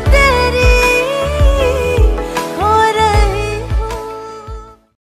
तेरी